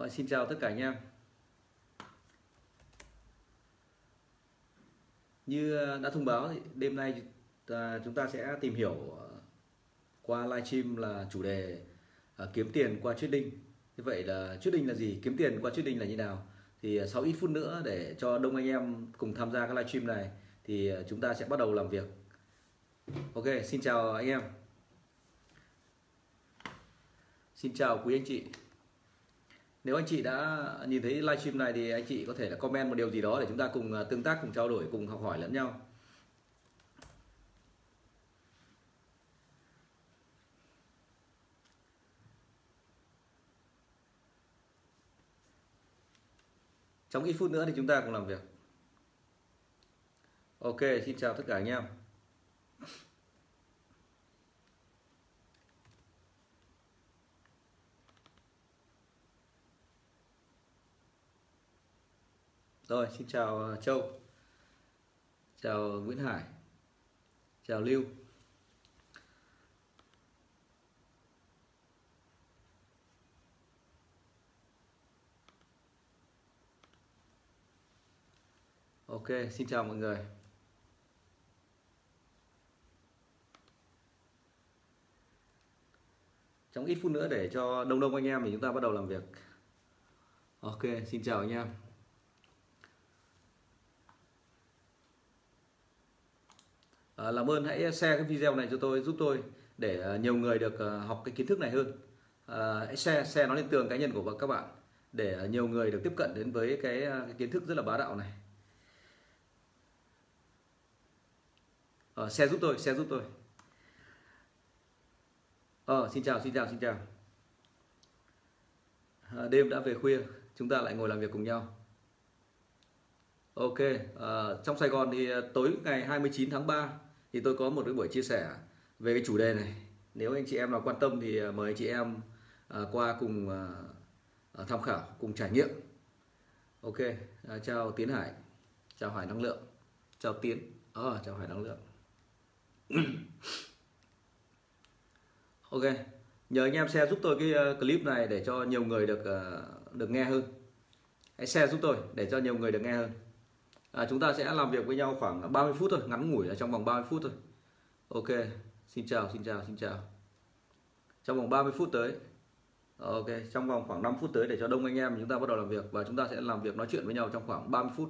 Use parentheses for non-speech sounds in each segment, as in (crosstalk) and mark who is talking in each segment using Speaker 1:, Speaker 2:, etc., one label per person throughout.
Speaker 1: Rồi, xin chào tất cả anh em. Như đã thông báo thì đêm nay à, chúng ta sẽ tìm hiểu à, qua livestream là chủ đề à, kiếm tiền qua trading. Như vậy là trading là gì? Kiếm tiền qua trading là như nào? Thì sau ít phút nữa để cho đông anh em cùng tham gia cái livestream này thì chúng ta sẽ bắt đầu làm việc. Ok, xin chào anh em. Xin chào quý anh chị. Nếu anh chị đã nhìn thấy livestream này thì anh chị có thể là comment một điều gì đó để chúng ta cùng à, tương tác, cùng trao đổi, cùng học hỏi lẫn nhau. Trong ít phút nữa thì chúng ta cùng làm việc. Ok, xin chào tất cả anh em. Rồi, xin chào ờ, Châu. Chào Nguyễn Hải. Chào Lưu. Ok, xin chào mọi người. Trong ít phút nữa để cho đông đông anh em thì chúng ta bắt đầu làm việc. Ok, xin chào anh em. Ờ, làm ơn hãy share cái video này cho tôi giúp tôi để ờ, nhiều người được ờ, học cái kiến thức này hơn. Hãy share share nó lên tường cá nhân của các bạn để nhiều người được tiếp cận đến với cái, cái kiến thức rất là bá đạo này. ờ, share giúp tôi, share giúp tôi. Ờ, xin chào, xin chào, xin chào. Đêm đã về khuya, chúng ta lại ngồi làm việc cùng nhau. Ok, à, trong Sài Gòn thì tối ngày 29 tháng 3 thì tôi có một cái buổi chia sẻ về cái chủ đề này. Nếu anh chị em nào quan tâm thì à, mời anh chị em à, qua cùng à, tham khảo, cùng trải nghiệm. Ok, chào Tiến Hải, chào Hải Năng Lượng, chào Tiến, à, chào Hải Năng Lượng. (clears throat) ok, nhờ anh em share giúp tôi cái clip này để cho nhiều người được được nghe hơn. Hãy share giúp tôi để cho nhiều người được nghe hơn à, chúng ta sẽ làm việc với nhau khoảng 30 phút thôi ngắn ngủi là trong vòng 30 phút thôi. Ok xin chào xin chào xin chào. Trong vòng 30 phút tới ok trong vòng khoảng 5 phút tới để cho đông anh em chúng ta bắt đầu làm việc và chúng ta sẽ làm việc nói chuyện với nhau trong khoảng 30 phút.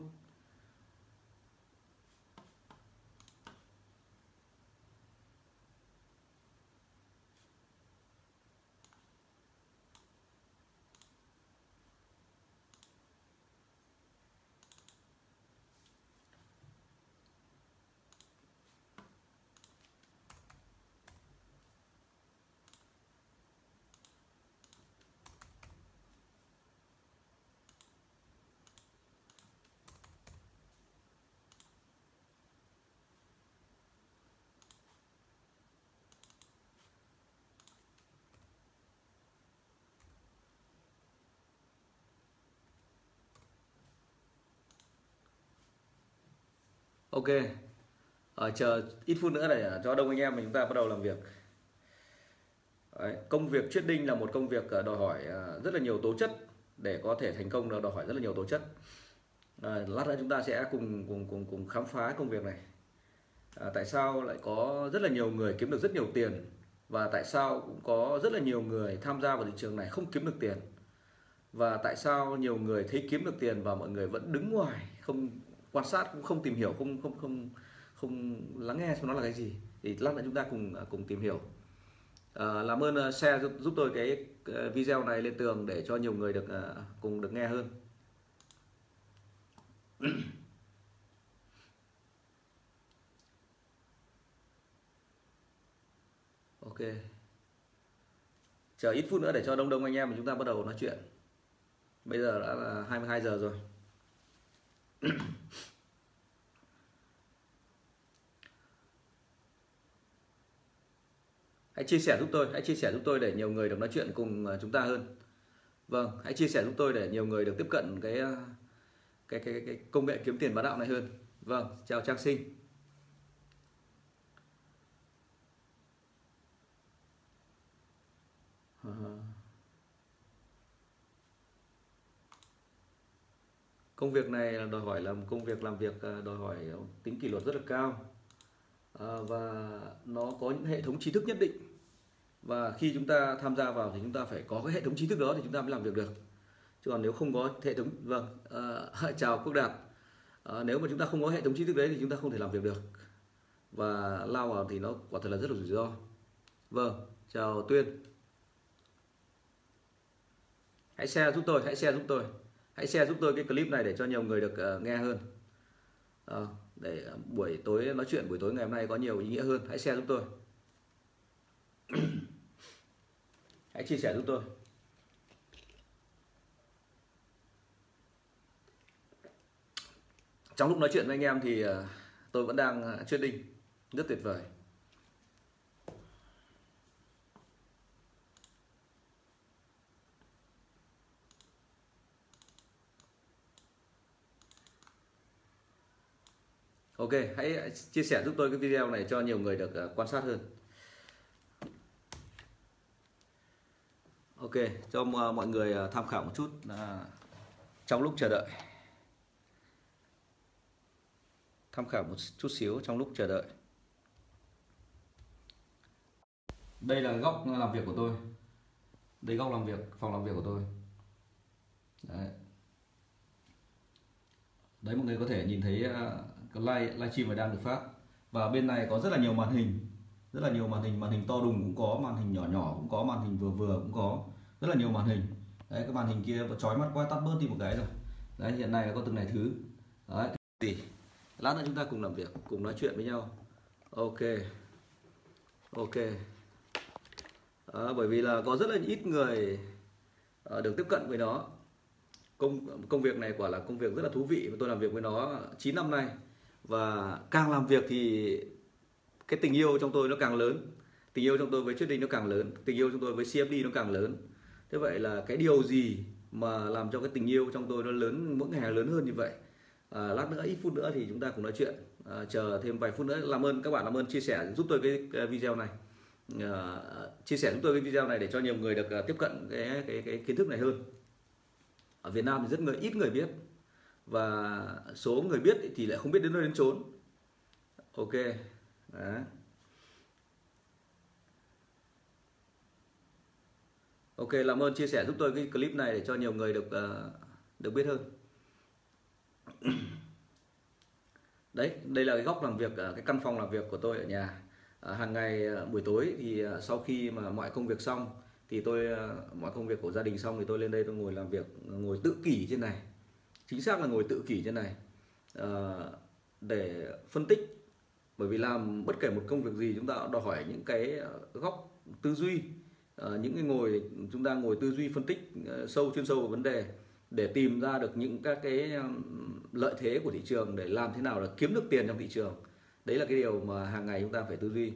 Speaker 1: Ok. Ở chờ ít phút nữa để à, cho đông anh em mình chúng ta bắt đầu làm việc. Đấy, công việc trading là một công việc ờ, đòi hỏi ờ, rất là nhiều tố chất. Để có thể thành công là đòi hỏi rất là nhiều tố chất. À, lát nữa chúng ta sẽ cùng cùng cùng cùng khám phá công việc này. À, tại sao lại có rất là nhiều người kiếm được rất nhiều tiền? Và tại sao cũng có rất là nhiều người tham gia vào thị trường này không kiếm được tiền? Và tại sao nhiều người thấy kiếm được tiền và mọi người vẫn đứng ngoài không quan sát cũng không tìm hiểu không không không không lắng nghe xem nó là cái gì. Thì lát nữa chúng ta cùng à, cùng tìm hiểu. À, làm ơn à, share giúp, giúp tôi cái video này lên tường để cho nhiều người được à, cùng được nghe hơn. (clears throat) Ok. Chờ ít phút nữa để cho đông đông anh em chúng ta bắt đầu nói chuyện. Bây giờ đã là 22 giờ rồi hãy chia sẻ giúp tôi hãy chia sẻ giúp tôi để nhiều người được nói chuyện cùng à, chúng ta hơn. Vâng hãy chia sẻ giúp tôi để nhiều người được tiếp cận cái à, cái cái, cái công nghệ kiếm tiền bán đạo này hơn. Vâng chào trang sinh. Công việc này là đòi hỏi là một công việc làm việc à, đòi hỏi à, tính kỷ luật rất là cao. À, và nó có những hệ thống trí thức nhất định. Và khi chúng ta tham gia vào thì chúng ta phải có cái hệ thống trí thức đó thì chúng ta mới làm việc được. Chứ còn nếu không có hệ thống vâng à, (laughs) chào quốc đạt. À, nếu mà chúng ta không có hệ thống trí thức đấy thì chúng ta không thể làm việc được. Và lao vào thì nó quả thật là rất là rủi ro. Vâng chào tuyên. Hãy share giúp tôi hãy share giúp tôi hãy share giúp tôi cái clip này để cho nhiều người được uh, nghe hơn. Uh, để ờ, buổi tối nói chuyện buổi tối ngày hôm nay có nhiều ý nghĩa hơn. Hãy share giúp tôi. (coughs) Hãy chia sẻ giúp tôi. Trong lúc nói chuyện với anh em thì tôi vẫn đang chuyên đinh. Rất tuyệt vời. Ok, hãy chia sẻ giúp tôi cái video này cho nhiều người được ờ, quan sát hơn. Ok, cho ờ, mọi người ờ, tham khảo một chút trong lúc chờ đợi. Tham khảo một chút xíu trong lúc chờ đợi. Đây là góc làm việc của tôi. Đây góc làm việc, phòng làm việc của tôi. Đấy. Đấy mọi người có thể nhìn thấy live livestream mà đang được phát. Và bên này có rất là nhiều màn hình rất là nhiều màn hình màn hình to đùng cũng có màn hình nhỏ nhỏ cũng có màn hình vừa vừa cũng có rất là nhiều màn hình. Đấy cái màn hình kia chói mắt quá tắt bớt đi một cái rồi. Đấy hiện nay là có từng này thứ. Đấy thì lát nữa chúng ta cùng làm việc cùng nói chuyện với nhau. Ok. Ok. À, bởi vì là có rất là ít người à, được tiếp cận với nó. Công công việc này quả là công việc rất là thú vị và tôi làm việc với nó 9 năm nay và càng làm việc thì cái tình yêu trong tôi nó càng lớn. Tình yêu trong tôi với trading nó càng lớn. Tình yêu trong tôi với CFD nó càng lớn. Thế vậy là cái điều gì mà làm cho cái tình yêu trong tôi nó lớn mỗi ngày lớn hơn như vậy? À, lát nữa ít phút nữa thì chúng ta cùng nói chuyện. À, chờ thêm vài phút nữa. Làm ơn các bạn làm ơn chia sẻ giúp tôi cái video này. À, chia sẻ giúp tôi cái video này để cho nhiều người được à, tiếp cận cái cái cái kiến thức này hơn. Ở Việt Nam thì rất người ít người biết và số người biết thì lại không biết đến nơi đến chốn. Ok Đấy. ok làm ơn chia sẻ giúp tôi cái clip này để cho nhiều người được uh, được biết hơn. (clears throat) Đấy đây là cái góc làm việc ờ, cái căn phòng làm việc của tôi ở nhà. À, hàng ngày buổi tối thì sau khi mà mọi công việc xong thì tôi mọi công việc của gia đình xong thì tôi lên đây tôi ngồi làm việc ngồi tự kỷ trên này chính xác là ngồi tự kỷ trên này. À, để phân tích bởi vì làm bất kể một công việc gì chúng ta đòi hỏi những cái ờ, góc tư duy à, những cái ngồi chúng ta ngồi tư duy phân tích sâu chuyên sâu vào vấn đề để tìm ra được những các cái lợi thế của thị trường để làm thế nào là kiếm được tiền trong thị trường. Đấy là cái điều mà hàng ngày chúng ta phải tư duy.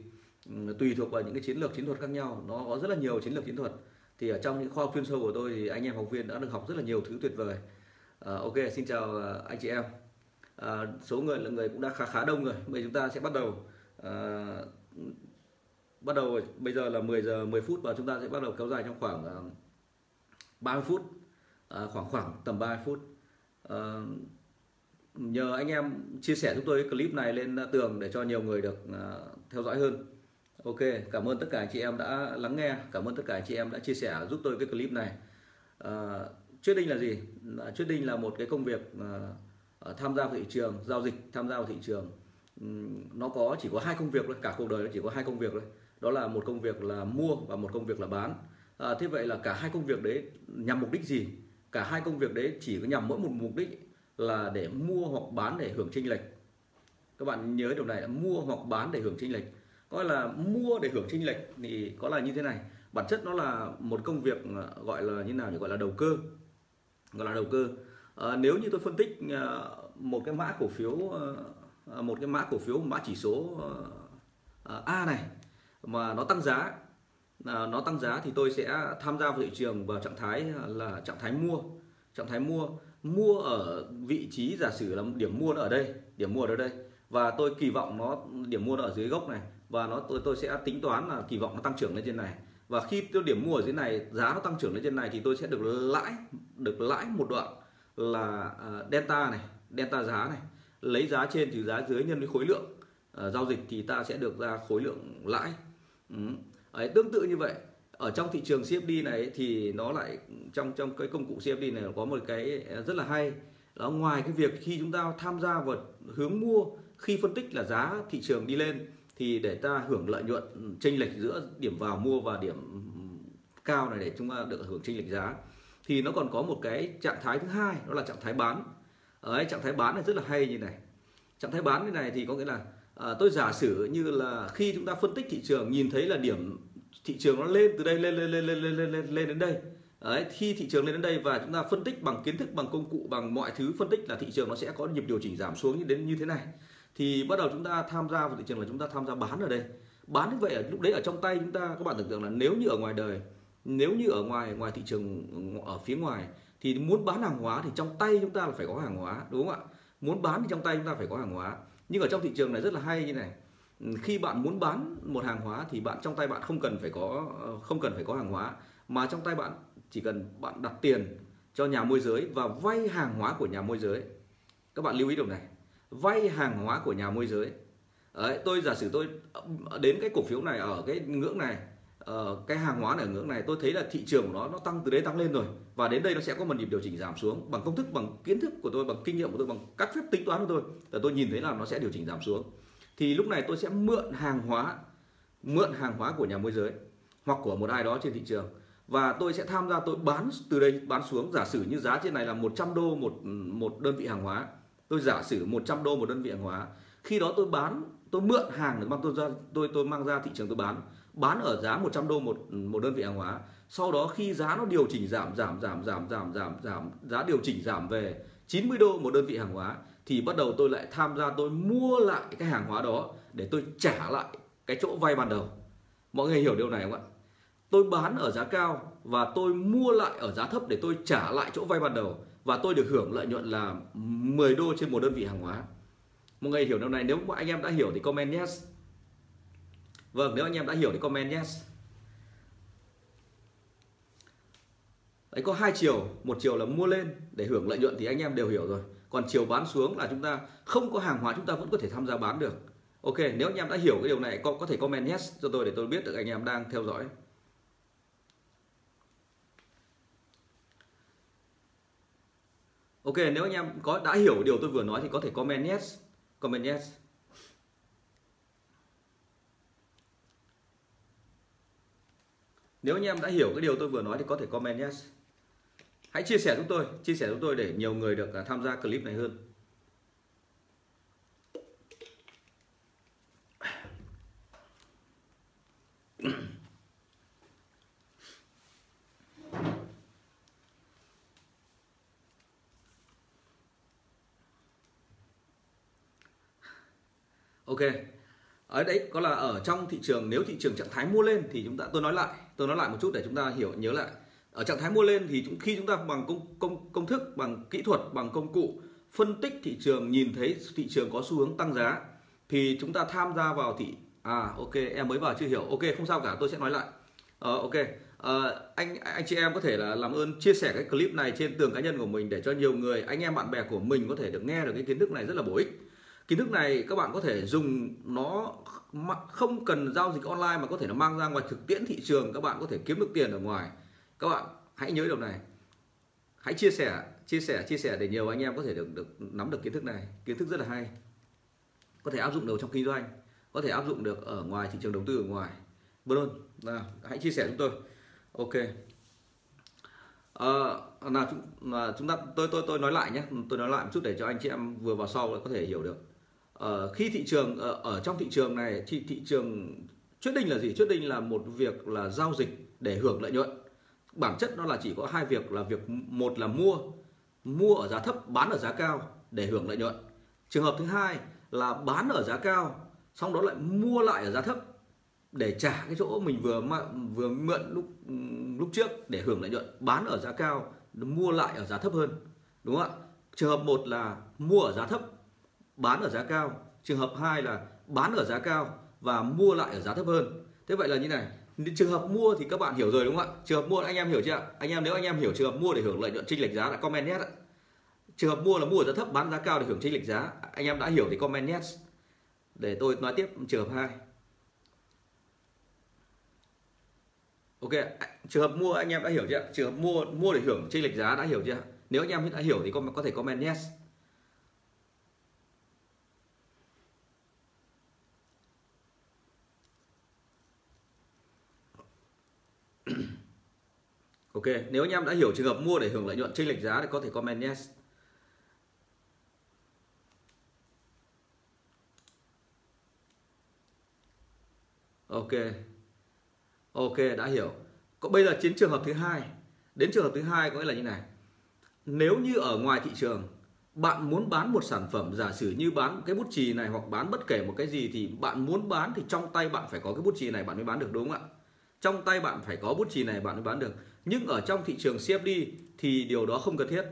Speaker 1: Tùy thuộc vào những cái chiến lược chiến thuật khác nhau nó có rất là nhiều chiến lược chiến thuật. Thì ở trong những khoa học chuyên sâu của tôi thì anh em học viên đã được học rất là nhiều thứ tuyệt vời. À, ok, xin chào ờ, anh chị em. À, số người là người cũng đã khá khá đông rồi. Bây chúng ta sẽ bắt đầu à, bắt đầu bây giờ là 10 giờ 10 phút và chúng ta sẽ bắt đầu kéo dài trong khoảng uh, 30 phút à, khoảng khoảng tầm 30 phút à, nhờ anh em chia sẻ giúp tôi cái clip này lên tường để cho nhiều người được uh, theo dõi hơn ok cảm ơn tất cả anh chị em đã lắng nghe cảm ơn tất cả anh chị em đã chia sẻ giúp tôi cái clip này uh, trading là gì? Trading là một cái công việc uh, tham gia vào thị trường giao dịch tham gia vào thị trường. Um, nó có chỉ có hai công việc thôi cả cuộc đời nó chỉ có hai công việc thôi. Đó là một công việc là mua và một công việc là bán. À, thế vậy là cả hai công việc đấy nhằm mục đích gì? Cả hai công việc đấy chỉ có nhằm mỗi một mục đích là để mua hoặc bán để hưởng chênh lệch. Các bạn nhớ điều này là mua hoặc bán để hưởng chênh lệch. Coi là mua để hưởng chênh lệch thì có là như thế này. Bản chất nó là một công việc gọi là như nào nhỉ? Gọi là đầu cơ gọi là đầu cơ. À, nếu như tôi phân tích à, một cái mã cổ phiếu à, một cái mã cổ phiếu mã chỉ số à, A này mà nó tăng giá à, nó tăng giá thì tôi sẽ tham gia vào thị trường vào trạng thái là trạng thái mua. Trạng thái mua mua ở vị trí giả sử là điểm mua nó ở đây điểm mua ở đây. Và tôi kỳ vọng nó điểm mua nó ở dưới gốc này. Và nó tôi tôi sẽ tính toán là kỳ vọng nó tăng trưởng lên trên này và khi tôi điểm mua ở dưới này giá nó tăng trưởng lên trên này thì tôi sẽ được lãi được lãi một đoạn là à, delta này delta giá này. Lấy giá trên trừ giá dưới nhân với khối lượng à, giao dịch thì ta sẽ được ra khối lượng lãi. Ừ. Đấy, tương tự như vậy ở trong thị trường CFD này thì nó lại trong trong cái công cụ CFD này có một cái à, rất là hay. Đó ngoài cái việc khi chúng ta tham gia vào hướng mua khi phân tích là giá thị trường đi lên thì để ta hưởng lợi nhuận ừ, chênh lệch giữa điểm vào mua và điểm cao này để chúng ta được hưởng chênh lệch giá thì nó còn có một cái trạng thái thứ hai đó là trạng thái bán. Ở trạng thái bán này rất là hay như này. Trạng thái bán như này thì có nghĩa là à, tôi giả sử như là khi chúng ta phân tích thị trường nhìn thấy là điểm thị trường nó lên từ đây lên lên lên lên lên lên lên, lên đến đây. Đấy, khi thị trường lên đến đây và chúng ta phân tích bằng kiến thức bằng công cụ bằng mọi thứ phân tích là thị trường nó sẽ có nhịp điều chỉnh giảm xuống như đến như thế này thì bắt đầu chúng ta tham gia vào thị trường là chúng ta tham gia bán ở đây. Bán như vậy ở lúc đấy ở trong tay chúng ta, các bạn tưởng tượng là nếu như ở ngoài đời, nếu như ở ngoài ngoài thị trường ở phía ngoài, thì muốn bán hàng hóa thì trong tay chúng ta là phải có hàng hóa, đúng không ạ? Muốn bán thì trong tay chúng ta phải có hàng hóa. Nhưng ở trong thị trường này rất là hay như này. Khi bạn muốn bán một hàng hóa thì bạn, trong tay bạn không cần phải có ờ, không cần phải có hàng hóa. Mà trong tay bạn chỉ cần bạn đặt tiền cho nhà môi giới và vay hàng hóa của nhà môi giới. Các bạn lưu ý điều này vay hàng hóa của nhà môi giới. Đấy, tôi giả sử tôi ờ, đến cái cổ phiếu này ở cái ngưỡng này uh, cái hàng hóa này ở ngưỡng này tôi thấy là thị trường của nó nó tăng từ đấy tăng lên rồi. Và đến đây nó sẽ có một nhịp điều chỉnh giảm xuống bằng công thức bằng kiến thức của tôi bằng kinh nghiệm của tôi bằng các phép tính toán của tôi. Là tôi nhìn thấy là nó sẽ điều chỉnh giảm xuống. Thì lúc này tôi sẽ mượn hàng hóa mượn hàng hóa của nhà môi giới hoặc của một ai đó trên thị trường. Và tôi sẽ tham gia tôi bán từ đây bán xuống. Giả sử như giá trên này là 100 đô một một đơn vị hàng hóa tôi giả sử 100 đô một đơn vị hàng hóa, khi đó tôi bán, tôi mượn hàng để mang tôi ra, tôi tôi mang ra thị trường tôi bán. Bán ở giá 100 đô một một đơn vị hàng hóa, sau đó khi giá nó điều chỉnh giảm giảm giảm giảm giảm giảm giảm, giá điều chỉnh giảm về 90 đô một đơn vị hàng hóa, thì bắt đầu tôi lại tham gia, tôi mua lại cái hàng hóa đó để tôi trả lại cái chỗ vay ban đầu. Mọi người hiểu điều này không ạ? Tôi bán ở giá cao và tôi mua lại ở giá thấp để tôi trả lại chỗ vay ban đầu và tôi được hưởng lợi nhuận là 10 đô trên một đơn vị hàng hóa mọi người hiểu điều này nếu anh em đã hiểu thì comment yes vâng nếu anh em đã hiểu thì comment yes Đấy có hai chiều, một chiều là mua lên để hưởng lợi nhuận thì anh em đều hiểu rồi. Còn chiều bán xuống là chúng ta không có hàng hóa chúng ta vẫn có thể tham gia bán được. Ok, nếu anh em đã hiểu cái điều này có có thể comment yes cho tôi để tôi biết được anh em đang theo dõi. Ok, nếu anh em có đã hiểu điều tôi vừa nói thì có thể comment yes, comment yes. Nếu anh em đã hiểu cái điều tôi vừa nói thì có thể comment yes. Hãy chia sẻ giúp tôi, chia sẻ giúp tôi để nhiều người được à, tham gia clip này hơn. Ok. Ở đấy có là ở trong thị trường nếu thị trường trạng thái mua lên thì chúng ta tôi nói lại, tôi nói lại một chút để chúng ta hiểu nhớ lại. Ở trạng thái mua lên thì chúng khi chúng ta bằng công công công thức, bằng kỹ thuật, bằng công cụ phân tích thị trường nhìn thấy thị trường có xu hướng tăng giá thì chúng ta tham gia vào thị à ok em mới vào chưa hiểu ok không sao cả tôi sẽ nói lại ờ, ok ờ, anh anh chị em có thể là làm ơn chia sẻ cái clip này trên tường cá nhân của mình để cho nhiều người anh em bạn bè của mình có thể được nghe được cái kiến thức này rất là bổ ích kiến thức này các bạn có thể dùng nó không cần giao dịch online mà có thể nó mang ra ngoài thực tiễn thị trường các bạn có thể kiếm được tiền ở ngoài. Các bạn hãy nhớ điều này. Hãy chia sẻ chia sẻ chia sẻ để nhiều anh em có thể được được nắm được kiến thức này. Kiến thức rất là hay. Có thể áp dụng được trong kinh doanh có thể áp dụng được ở ngoài thị trường đầu tư ở ngoài. Vâng luôn nào hãy chia sẻ chúng tôi. Ok. À, nào chúng, mà chúng ta tôi tôi tôi nói lại nhé. Tôi nói lại một chút để cho anh chị em vừa vào sau có thể hiểu được ở khi thị trường ở, ở trong thị trường này thì thị trường trading là gì? Trading là một việc là giao dịch để hưởng lợi nhuận. Bản chất nó là chỉ có hai việc là việc một là mua mua ở giá thấp bán ở giá cao để hưởng lợi nhuận. Trường hợp thứ hai là bán ở giá cao xong đó lại mua lại ở giá thấp để trả cái chỗ mình vừa vừa mượn lúc lúc trước để hưởng lợi nhuận. Bán ở giá cao mua lại ở giá thấp hơn. Đúng không ạ? Trường hợp một là mua ở giá thấp bán ở giá cao. Trường hợp 2 là bán ở giá cao và mua lại ở giá thấp hơn. Thế vậy là như này, trường hợp mua thì các bạn hiểu rồi đúng không ạ? Trường hợp mua, anh em hiểu chưa anh em, nếu anh em hiểu trường hợp mua để hưởng lợi nhuận chênh lệch giá là comment nhé. Trường hợp mua là mua ở giá thấp, bán giá cao để hưởng chênh lệch giá. Anh em đã hiểu thì comment nhé. Để tôi nói tiếp trường hợp 2 Ok, trường hợp mua, anh em đã hiểu chưa trường hợp mua mua để hưởng chênh lệch giá đã hiểu chưa nếu anh em đã hiểu thì có thể comment yes Ok, nếu anh em đã hiểu trường hợp mua để hưởng lợi nhuận chênh lệch giá thì có thể comment yes. Ok. Ok, đã hiểu. Còn bây giờ chiến trường hợp thứ hai. Đến trường hợp thứ hai có nghĩa là như này. Nếu như ở ngoài thị trường bạn muốn bán một sản phẩm giả sử như bán cái bút chì này hoặc bán bất kể một cái gì thì bạn muốn bán thì trong tay bạn phải có cái bút chì này bạn mới bán được đúng không ạ? Trong tay bạn phải có bút chì này bạn mới bán được. Nhưng ở trong thị trường CFD thì điều đó không cần thiết.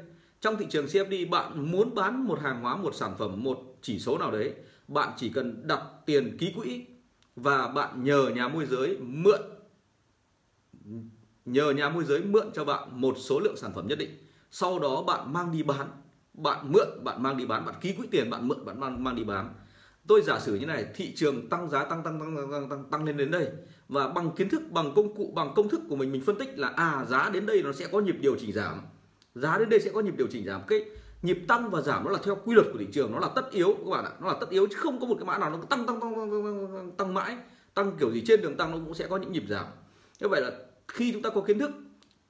Speaker 1: Trong thị trường CFD bạn muốn bán một hàng hóa, một sản phẩm, một chỉ số nào đấy, bạn chỉ cần đặt tiền ký quỹ và bạn nhờ nhà môi giới mượn nhờ nhà môi giới mượn cho bạn một số lượng sản phẩm nhất định. Sau đó bạn mang đi bán, bạn mượn, bạn mang đi bán, bạn ký quỹ tiền, bạn mượn, bạn mang, mang đi bán. Tôi giả sử như này, thị trường tăng giá tăng tăng tăng tăng tăng, tăng lên đến đây và bằng kiến thức, bằng công cụ, bằng công thức của mình mình phân tích là à giá đến đây nó sẽ có nhịp điều chỉnh giảm. Giá đến đây sẽ có nhịp điều chỉnh giảm. Cái nhịp tăng và giảm nó là theo quy luật của thị trường, nó là tất yếu các bạn ạ. Nó là tất yếu chứ không có một cái mã nào nó tăng tăng tăng tăng, tăng, tăng, tăng mãi, tăng kiểu gì trên đường tăng nó cũng sẽ có những nhịp giảm. Như vậy là khi chúng ta có kiến thức,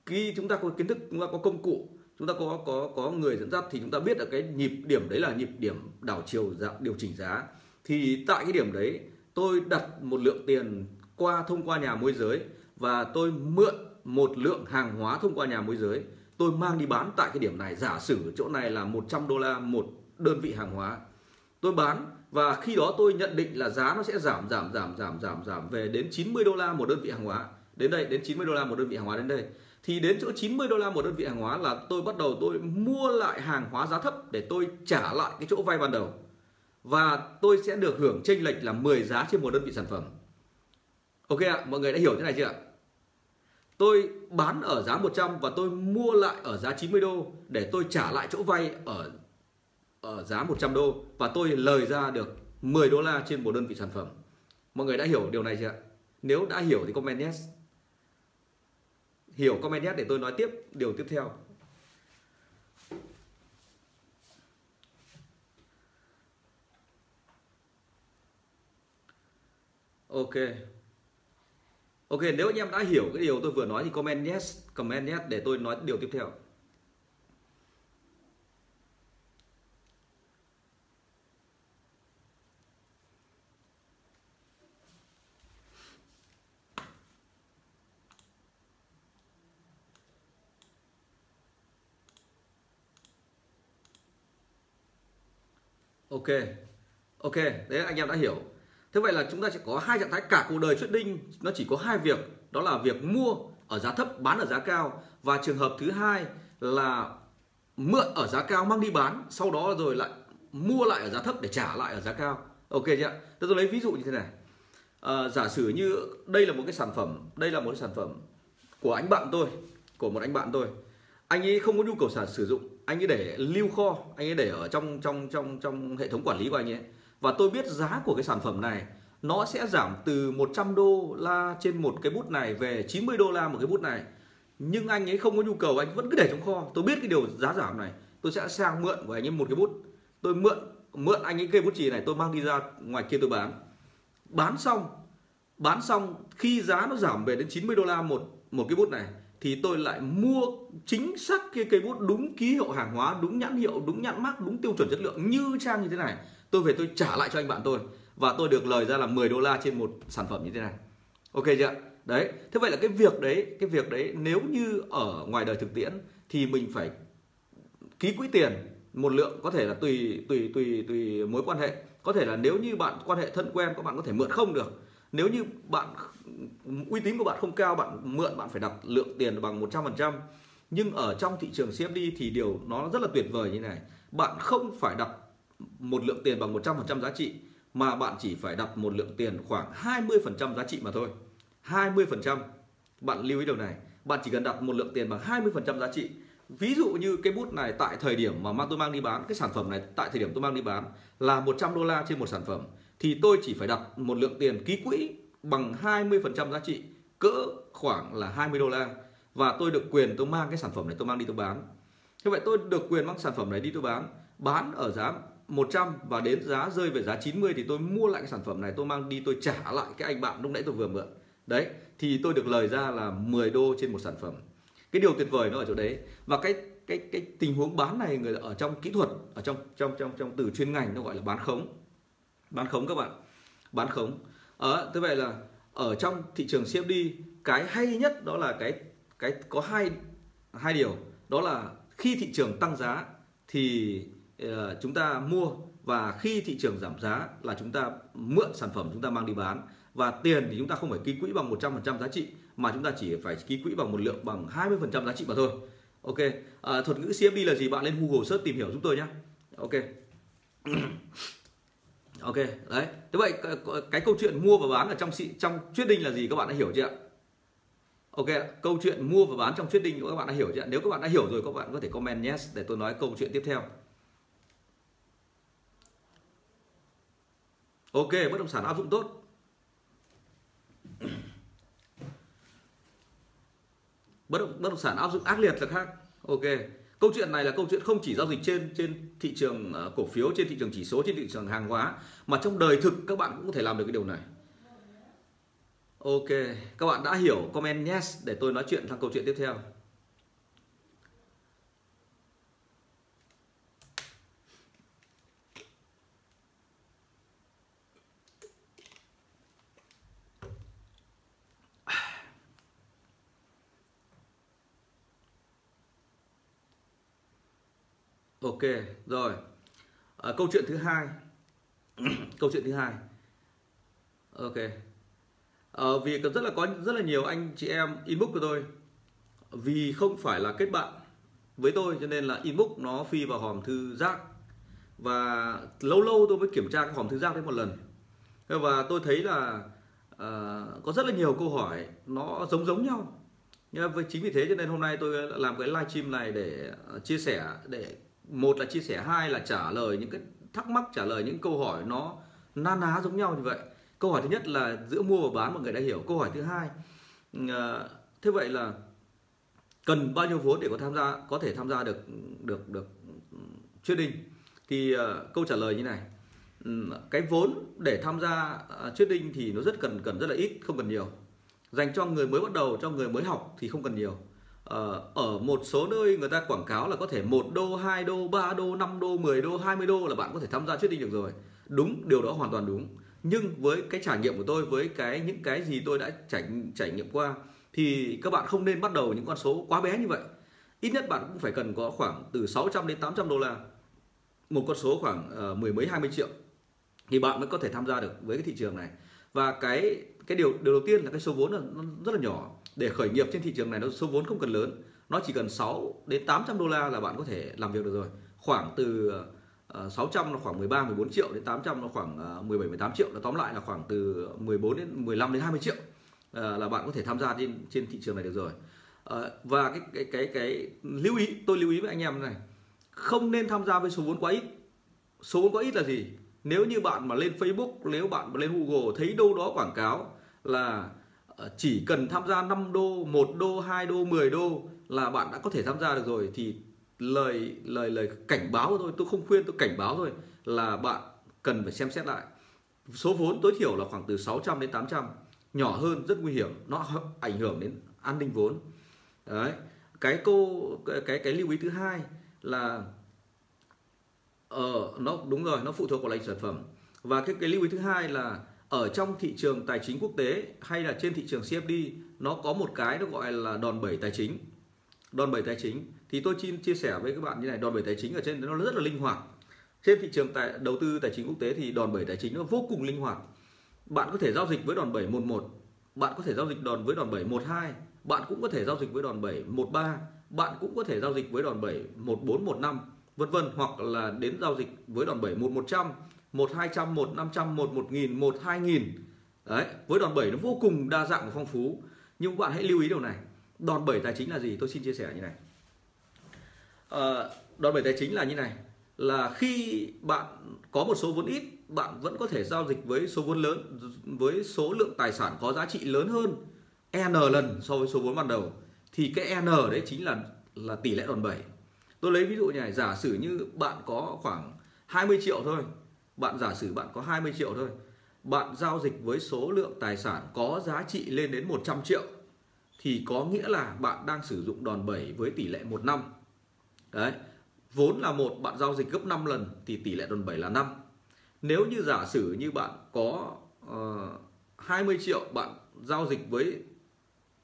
Speaker 1: khi chúng ta có kiến thức, chúng ta có công cụ chúng ta có có có người dẫn dắt thì chúng ta biết được cái nhịp điểm đấy là nhịp điểm đảo chiều giảm điều chỉnh giá thì tại cái điểm đấy, tôi đặt một lượng tiền qua thông qua nhà môi giới và tôi mượn một lượng hàng hóa thông qua nhà môi giới. Tôi mang đi bán tại cái điểm này. Giả sử chỗ này là 100 đô la một đơn vị hàng hóa. Tôi bán và khi đó tôi nhận định là giá nó sẽ giảm giảm giảm giảm giảm giảm về đến 90 đô la một đơn vị hàng hóa. Đến đây, đến 90 đô la một đơn vị hàng hóa đến đây. Thì đến chỗ 90 đô la một đơn vị hàng hóa là tôi bắt đầu tôi mua lại hàng hóa giá thấp để tôi trả lại cái chỗ vay ban đầu và tôi sẽ được hưởng chênh lệch là 10 giá trên một đơn vị sản phẩm. Ok ạ, mọi người đã hiểu thế này chưa ạ? Tôi bán ở giá 100 và tôi mua lại ở giá 90 đô để tôi trả lại chỗ vay ở ở giá 100 đô và tôi lời ra được 10 đô la trên một đơn vị sản phẩm. Mọi người đã hiểu điều này chưa ạ? Nếu đã hiểu thì comment yes hiểu comment nhé để tôi nói tiếp điều tiếp theo ok. Ok, nếu anh em đã hiểu cái điều tôi vừa nói thì comment yes comment yes để tôi nói điều tiếp theo. Ok. Ok, đấy, anh em đã hiểu thế vậy là chúng ta sẽ có hai trạng thái. Cả cuộc đời trading nó chỉ có hai việc. Đó là việc mua ở giá thấp bán ở giá cao. Và trường hợp thứ hai là mượn ở giá cao mang đi bán. Sau đó rồi lại mua lại ở giá thấp để trả lại ở giá cao. Ok chưa tôi lấy ví dụ như thế này. À, giả sử như đây là một cái sản phẩm đây là một cái sản phẩm của anh bạn tôi của một anh bạn tôi. Anh ấy không có nhu cầu sản sử dụng. Anh ấy để lưu kho anh ấy để ở trong trong trong trong hệ thống quản lý của anh ấy và tôi biết giá của cái sản phẩm này, nó sẽ giảm từ 100 đô la trên một cái bút này về 90 đô la một cái bút này. Nhưng anh ấy không có nhu cầu, anh vẫn cứ để trong kho. Tôi biết cái điều giá giảm này, tôi sẽ sang mượn của anh ấy một cái bút. Tôi mượn mượn anh ấy cây bút chì này, tôi mang đi ra ngoài kia tôi bán. Bán xong bán xong, khi giá nó giảm về đến 90 đô la một một cái bút này, thì tôi lại mua chính xác cái cây bút đúng ký hiệu hàng hóa, đúng nhãn hiệu, đúng nhãn mác, đúng tiêu chuẩn chất lượng như trang như thế này tôi về tôi trả lại cho anh bạn tôi và tôi được lời ra là 10 đô la trên một sản phẩm như thế này. Ok chưa đấy, thế vậy là cái việc đấy, cái việc đấy nếu như ở ngoài đời thực tiễn thì mình phải ký quỹ tiền một lượng có thể là tùy tùy tùy tùy mối quan hệ. Có thể là nếu như bạn quan hệ thân quen các bạn có thể mượn không được. Nếu như bạn uy tín của bạn không cao, bạn mượn, bạn phải đặt lượng tiền bằng 100% nhưng ở trong thị trường CFD thì điều nó rất là tuyệt vời như này. Bạn không phải đặt một lượng tiền bằng 100% giá trị, mà bạn chỉ phải đặt một lượng tiền khoảng 20% giá trị mà thôi. 20% bạn lưu ý điều này. Bạn chỉ cần đặt một lượng tiền bằng 20% giá trị. Ví dụ như cái bút này tại thời điểm mà mang tôi mang đi bán, cái sản phẩm này tại thời điểm tôi mang đi bán là 100 đô la trên một sản phẩm, thì tôi chỉ phải đặt một lượng tiền ký quỹ bằng 20% giá trị, cỡ khoảng là 20 đô la. Và tôi được quyền tôi mang cái sản phẩm này, tôi mang đi tôi bán. Như vậy tôi được quyền mang sản phẩm này đi tôi bán. Bán ở giá 100 và đến giá rơi về giá 90 thì tôi mua lại cái sản phẩm này tôi mang đi tôi trả lại cái anh bạn lúc nãy tôi vừa mượn. Đấy thì tôi được lời ra là 10 đô trên một sản phẩm. Cái điều tuyệt vời nó ở chỗ đấy. Và cái cái cái tình huống bán này người ở trong kỹ thuật ở trong trong trong trong từ chuyên ngành nó gọi là bán khống. Bán khống các bạn. Bán khống. Ở à, thế vậy là ở trong thị trường CFD cái hay nhất đó là cái cái có hai hai điều. Đó là khi thị trường tăng giá thì Ờ, chúng ta mua và khi thị trường giảm giá là chúng ta mượn sản phẩm chúng ta mang đi bán và tiền thì chúng ta không phải ký quỹ bằng 100% giá trị mà chúng ta chỉ phải ký quỹ bằng một lượng bằng 20% giá trị mà thôi. Ok, à, thuật ngữ CFD là gì? Bạn lên Google search tìm hiểu giúp tôi nhé. Ok. (clears throat) ok, đấy. Thế vậy cái, câu chuyện mua và bán ở trong trong trading là gì các bạn đã hiểu chưa ạ? Ok, câu chuyện mua và bán trong trading các bạn đã hiểu chưa? Nếu các bạn đã hiểu rồi các bạn có thể comment yes để tôi nói câu chuyện tiếp theo. Ok, bất động sản áp dụng tốt. (clears throat) bất động, bất động sản áp dụng ác liệt là khác. Ok. Câu chuyện này là câu chuyện không chỉ giao dịch trên trên thị trường ờ, cổ phiếu trên thị trường chỉ số trên thị trường hàng hóa mà trong đời thực các bạn cũng có thể làm được cái điều này. Ok. Các bạn đã hiểu comment yes để tôi nói chuyện sang câu chuyện tiếp theo. Ok rồi. À, câu chuyện thứ hai. (clears throat) Câu chuyện thứ hai. Ok. À, vì rất là có rất là nhiều anh chị em inbox của tôi. Vì không phải là kết bạn với tôi cho nên là inbox nó phi vào hòm thư rác và lâu lâu tôi mới kiểm tra cái hòm thư rác đấy một lần. Và tôi thấy là uh, có rất là nhiều câu hỏi nó giống giống nhau. Nhưng chính vì thế cho nên hôm nay tôi làm cái live stream này để ờ, chia sẻ để một là chia sẻ hai là trả lời những cái thắc mắc trả lời những câu hỏi nó na ná giống nhau như vậy. Câu hỏi thứ nhất là giữa mua và bán mọi người đã hiểu. Câu hỏi thứ hai ờ, thế vậy là cần bao nhiêu vốn để có tham gia có thể tham gia được được được trading thì uh, câu trả lời như này. Cái vốn để tham gia ờ, uh, trading thì nó rất cần cần rất là ít không cần nhiều. Dành cho người mới bắt đầu cho người mới học thì không cần nhiều. Ờ, ở một số nơi người ta quảng cáo là có thể một đô, 2 đô, 3 đô, 5 đô, 10 đô, 20 đô là bạn có thể tham gia trading được rồi. Đúng, điều đó hoàn toàn đúng. Nhưng với cái trải nghiệm của tôi với cái những cái gì tôi đã trải trải nghiệm qua thì các bạn không nên bắt đầu những con số quá bé như vậy. Ít nhất bạn cũng phải cần có khoảng từ 600 đến 800 đô la. Một con số khoảng uh, mười mấy 20 triệu thì bạn mới có thể tham gia được với cái thị trường này. Và cái cái điều điều đầu tiên là cái số vốn là nó rất là nhỏ để khởi nghiệp trên thị trường này nó số vốn không cần lớn. Nó chỉ cần 6 đến 800 đô la là bạn có thể làm việc được rồi. Khoảng từ ờ, 600 là khoảng 13 14 triệu đến 800 là khoảng ờ, 17 18 triệu. Là tóm lại là khoảng từ 14 đến 15 đến 20 triệu ờ, là bạn có thể tham gia trên trên thị trường này được rồi. Và cái cái cái cái lưu ý, tôi lưu ý với anh em này, không nên tham gia với số vốn quá ít. Số vốn quá ít là gì? Nếu như bạn mà lên Facebook, nếu bạn mà lên Google thấy đâu đó quảng cáo là Ờ, chỉ cần tham gia 5 đô, 1 đô, 2 đô, 10 đô là bạn đã có thể tham gia được rồi. Thì lời lời lời cảnh báo của tôi tôi không khuyên tôi cảnh báo thôi là bạn cần phải xem xét lại. Số vốn tối thiểu là khoảng từ 600 đến 800 nhỏ hơn rất nguy hiểm nó ảnh hưởng đến an ninh vốn. Đấy cái cô cái cái lưu ý thứ hai là ờ nó đúng rồi nó phụ thuộc vào lệnh sản phẩm. Và cái cái lưu ý thứ hai là ở trong thị trường tài chính quốc tế hay là trên thị trường CFD nó có một cái nó gọi là đòn bẩy tài chính. Đòn bẩy tài chính. Thì tôi xin chia sẻ với các bạn như này đòn bẩy tài chính ở trên nó rất là linh hoạt. Trên thị trường tài, đầu tư tài chính quốc tế thì đòn bẩy tài chính nó vô cùng linh hoạt. Bạn có thể giao dịch với đòn bẩy 11 bạn có thể giao dịch đòn với đòn bẩy 12 bạn cũng có thể giao dịch với đòn bẩy 13 bạn cũng có thể giao dịch với đòn bẩy 14 15 vân vân hoặc là đến giao dịch với đòn bẩy 1100 một hai trăm một năm trăm một một nghìn một hai nghìn. Đấy với đòn bẩy nó vô cùng đa dạng và phong phú. Nhưng bạn hãy lưu ý điều này đòn bẩy tài chính là gì? Tôi xin chia sẻ như này. À, đòn bẩy tài chính là như này là khi bạn có một số vốn ít bạn vẫn có thể giao dịch với số vốn lớn với số lượng tài sản có giá trị lớn hơn n lần so với số vốn ban đầu. Thì cái n đấy chính là là tỷ lệ đòn bẩy. Tôi lấy ví dụ như này giả sử như bạn có khoảng 20 triệu thôi bạn giả sử bạn có 20 triệu thôi bạn giao dịch với số lượng tài sản có giá trị lên đến 100 triệu thì có nghĩa là bạn đang sử dụng đòn bẩy với tỷ lệ 1 năm. Đấy vốn là một bạn giao dịch gấp 5 lần thì tỷ lệ đòn bẩy là 5 nếu như giả sử như bạn có ờ, uh, 20 triệu bạn giao dịch với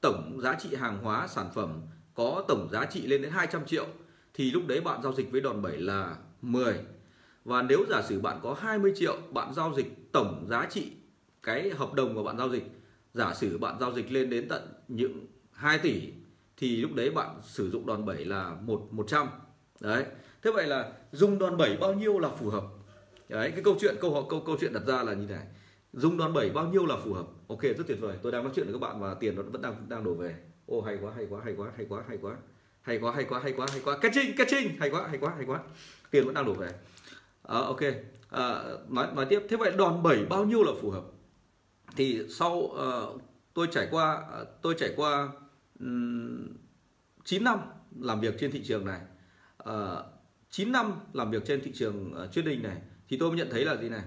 Speaker 1: tổng giá trị hàng hóa sản phẩm có tổng giá trị lên đến 200 triệu thì lúc đấy bạn giao dịch với đòn bẩy là 10 và nếu giả sử bạn có 20 triệu, bạn giao dịch tổng giá trị cái hợp đồng mà bạn giao dịch, giả sử bạn giao dịch lên đến tận những 2 tỷ thì lúc đấy bạn sử dụng đòn bẩy là 1 100. Đấy. Thế vậy là dùng đòn bẩy bao nhiêu là phù hợp? Đấy, cái câu chuyện câu họ câu câu chuyện đặt ra là như thế này. Dùng đòn bẩy bao nhiêu là phù hợp? Ok, rất tuyệt vời. Tôi đang nói chuyện với các bạn và tiền nó vẫn đang đang đổ về. Ô hay quá, hay quá, hay quá, hay quá, hay quá. Hay quá, hay quá, hay quá, hay quá. Catching, catching, hay quá, hay quá, hay quá. Tiền vẫn đang đổ về à, ok. À, nói nói tiếp. Thế vậy đòn bẩy bao nhiêu là phù hợp? Thì sau uh, tôi trải qua uh, tôi trải qua um, 9 năm làm việc trên thị trường này uh, 9 năm làm việc trên thị trường uh, chuyên đình này thì tôi nhận thấy là gì này?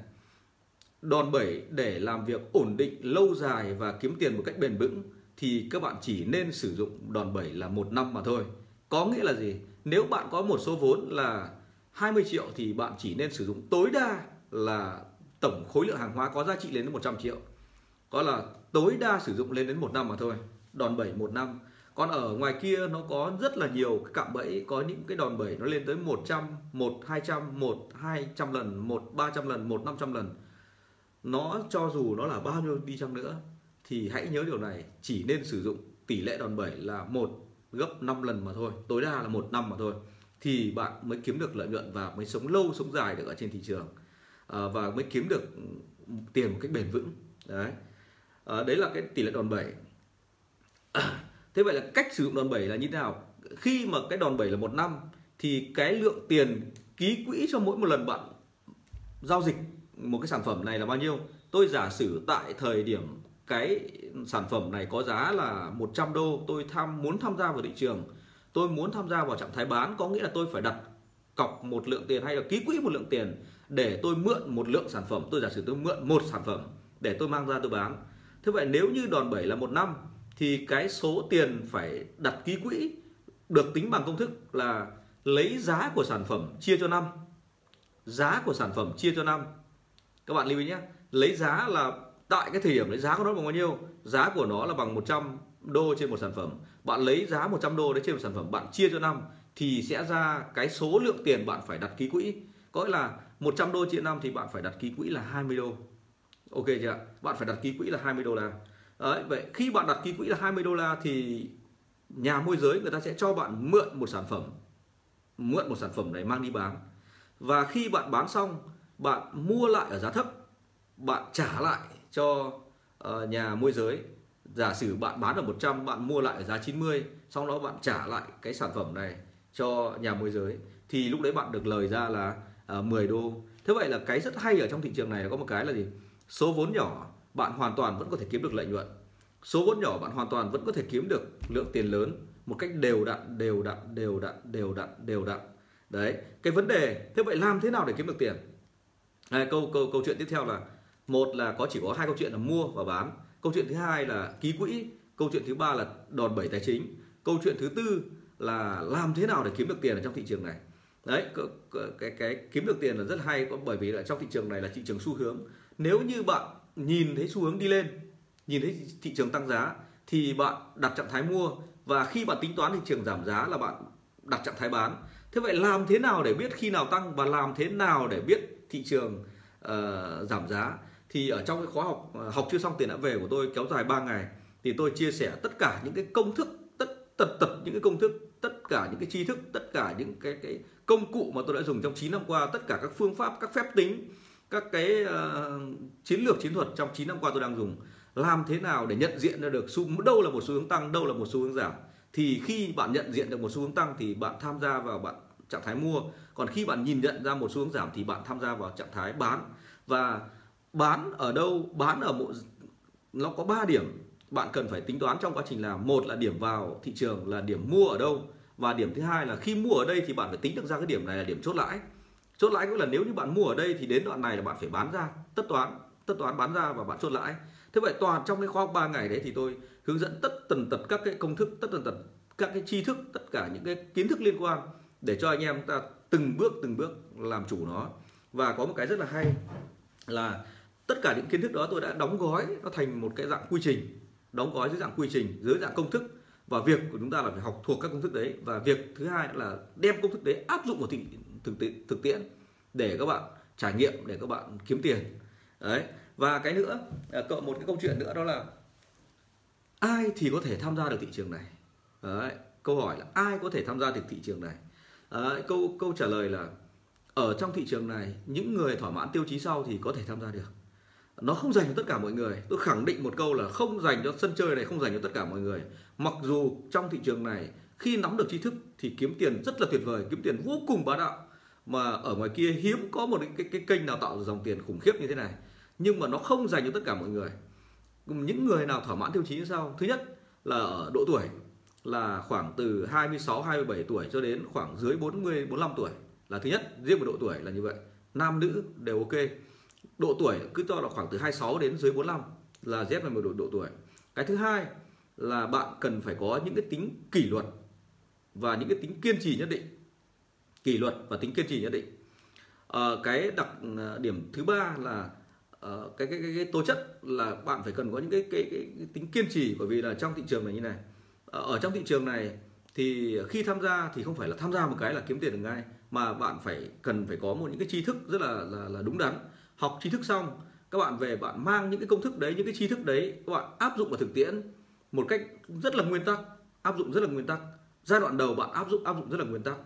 Speaker 1: Đòn bẩy để làm việc ổn định lâu dài và kiếm tiền một cách bền vững thì các bạn chỉ nên sử dụng đòn bẩy là một năm mà thôi. Có nghĩa là gì? Nếu bạn có một số vốn là 20 triệu thì bạn chỉ nên sử dụng tối đa là tổng khối lượng hàng hóa có giá trị lên đến 100 triệu. Có là tối đa sử dụng lên đến một năm mà thôi, đòn bẩy một năm. Còn ở ngoài kia nó có rất là nhiều cái cạm bẫy, có những cái đòn bẩy nó lên tới 100 1 200 1 200 lần 1 300 lần 1 500 lần. Nó cho dù nó là bao nhiêu đi chăng nữa thì hãy nhớ điều này, chỉ nên sử dụng tỷ lệ đòn bẩy là một gấp 5 lần mà thôi, tối đa là một năm mà thôi thì bạn mới kiếm được lợi nhuận và mới sống lâu sống dài được ở trên thị trường à, và mới kiếm được tiền một cách bền vững. Đấy. À, đấy là cái tỷ lệ đòn bẩy. À, thế vậy là cách sử dụng đòn bẩy là như thế nào? Khi mà cái đòn bẩy là một năm thì cái lượng tiền ký quỹ cho mỗi một lần bạn giao dịch một cái sản phẩm này là bao nhiêu? Tôi giả sử tại thời điểm cái sản phẩm này có giá là 100 đô tôi tham muốn tham gia vào thị trường tôi muốn tham gia vào trạng thái bán, có nghĩa là tôi phải đặt cọc một lượng tiền hay là ký quỹ một lượng tiền để tôi mượn một lượng sản phẩm. Tôi giả sử tôi mượn một sản phẩm để tôi mang ra tôi bán. Thế vậy nếu như đòn bẩy là một năm, thì cái số tiền phải đặt ký quỹ được tính bằng công thức là lấy giá của sản phẩm chia cho năm. Giá của sản phẩm chia cho năm. Các bạn lưu ý nhé, lấy giá là tại cái thời điểm lấy giá của nó bằng bao nhiêu, giá của nó là bằng 100 đô trên một sản phẩm. Bạn lấy giá 100 đô đấy trên một sản phẩm, bạn chia cho năm, thì sẽ ra cái số lượng tiền bạn phải đặt ký quỹ. Có nghĩa là 100 đô chia năm thì bạn phải đặt ký quỹ là 20 đô. Ok chưa bạn phải đặt ký quỹ là 20 đô la. Đấy, vậy khi bạn đặt ký quỹ là 20 đô la thì nhà môi giới người ta sẽ cho bạn mượn một sản phẩm, mượn một sản phẩm này mang đi bán. Và khi bạn bán xong, bạn mua lại ở giá thấp, bạn trả lại cho ờ, nhà môi giới giả sử bạn bán ở 100 bạn mua lại ở giá 90 sau đó bạn trả lại cái sản phẩm này cho nhà môi giới thì lúc đấy bạn được lời ra là à, uh, 10 đô. Thế vậy là cái rất hay ở trong thị trường này có một cái là gì? Số vốn nhỏ bạn hoàn toàn vẫn có thể kiếm được lợi nhuận. Số vốn nhỏ bạn hoàn toàn vẫn có thể kiếm được lượng tiền lớn một cách đều đặn đều đặn đều đặn đều đặn đều đặn. Đấy cái vấn đề thế vậy làm thế nào để kiếm được tiền? À, câu câu câu chuyện tiếp theo là một là có chỉ có hai câu chuyện là mua và bán câu chuyện thứ hai là ký quỹ câu chuyện thứ ba là đòn bẩy tài chính câu chuyện thứ tư là làm thế nào để kiếm được tiền ở trong thị trường này. Đấy cái, cái, cái kiếm được tiền là rất hay bởi vì là trong thị trường này là thị trường xu hướng. Nếu như bạn nhìn thấy xu hướng đi lên nhìn thấy thị trường tăng giá thì bạn đặt trạng thái mua và khi bạn tính toán thị trường giảm giá là bạn đặt trạng thái bán. Thế vậy làm thế nào để biết khi nào tăng và làm thế nào để biết thị trường uh, giảm giá? Thì ở trong cái khóa học ờ, học chưa xong tiền đã về của tôi kéo dài 3 ngày thì tôi chia sẻ tất cả những cái công thức tất tật tật những cái công thức tất cả những cái tri thức tất cả những cái cái công cụ mà tôi đã dùng trong 9 năm qua tất cả các phương pháp các phép tính các cái uh, chiến lược chiến thuật trong 9 năm qua tôi đang dùng. Làm thế nào để nhận diện ra được xu đâu là một xu hướng tăng đâu là một xu hướng giảm? Thì khi bạn nhận diện được một xu hướng tăng thì bạn tham gia vào bạn trạng thái mua. Còn khi bạn nhìn nhận ra một xu hướng giảm thì bạn tham gia vào trạng thái bán. Và bán ở đâu, bán ở một, nó có 3 điểm. Bạn cần phải tính toán trong quá trình làm một là điểm vào thị trường là điểm mua ở đâu, và điểm thứ hai là khi mua ở đây thì bạn phải tính được ra cái điểm này là điểm chốt lãi. Chốt lãi cũng là nếu như bạn mua ở đây thì đến đoạn này là bạn phải bán ra, tất toán tất toán bán ra và bạn chốt lãi. Thế vậy toàn trong cái khóa 3 ngày đấy thì tôi hướng dẫn tất tần tật các cái công thức, tất tần tật các cái tri thức, tất cả những cái kiến thức liên quan để cho anh em ta từng bước từng bước làm chủ nó. Và có một cái rất là hay là tất cả những kiến thức đó tôi đã đóng gói nó thành một cái dạng quy trình đóng gói dưới dạng quy trình dưới dạng công thức. Và việc của chúng ta là phải học thuộc các công thức đấy. Và việc thứ hai là đem công thức đấy áp dụng vào thị thực tiễn thực tiễn để các bạn trải nghiệm để các bạn kiếm tiền. Đấy. Và cái nữa à, cộng một cái câu chuyện nữa đó là ai thì có thể tham gia được thị trường này? Đấy, câu hỏi là ai có thể tham gia được thị trường này? Đấy, câu câu trả lời là ở trong thị trường này những người thỏa mãn tiêu chí sau thì có thể tham gia được nó không dành cho tất cả mọi người. Tôi khẳng định một câu là không dành cho sân chơi này không dành cho tất cả mọi người. Mặc dù trong thị trường này khi nắm được tri thức thì kiếm tiền rất là tuyệt vời kiếm tiền vô cùng bá đạo. Mà ở ngoài kia hiếm có một cái, cái kênh nào tạo dòng tiền khủng khiếp như thế này. Nhưng mà nó không dành cho tất cả mọi người. Những người nào thỏa mãn tiêu chí như sau. Thứ nhất là ở độ tuổi là khoảng từ 26 27 tuổi cho đến khoảng dưới 40 45 tuổi là thứ nhất. Riêng về độ tuổi là như vậy. Nam nữ đều ok độ tuổi cứ cho là khoảng từ 26 đến dưới 45 là Z là một độ, độ tuổi. Cái thứ hai là bạn cần phải có những cái tính kỷ luật và những cái tính kiên trì nhất định. Kỷ luật và tính kiên trì nhất định. À, cái đặc ờ, điểm thứ ba là uh, cái, cái cái cái tố chất là bạn phải cần có những cái cái, cái, cái tính kiên trì. Bởi vì là trong thị trường này như này ở trong thị trường này thì khi tham gia thì không phải là tham gia một cái là kiếm tiền được ngay mà bạn phải cần phải có một những cái tri thức rất là là, là đúng đắn học tri thức xong các bạn về bạn mang những cái công thức đấy những cái tri thức đấy các bạn áp dụng vào thực tiễn một cách rất là nguyên tắc áp dụng rất là nguyên tắc. Giai đoạn đầu bạn áp dụng áp dụng rất là nguyên tắc.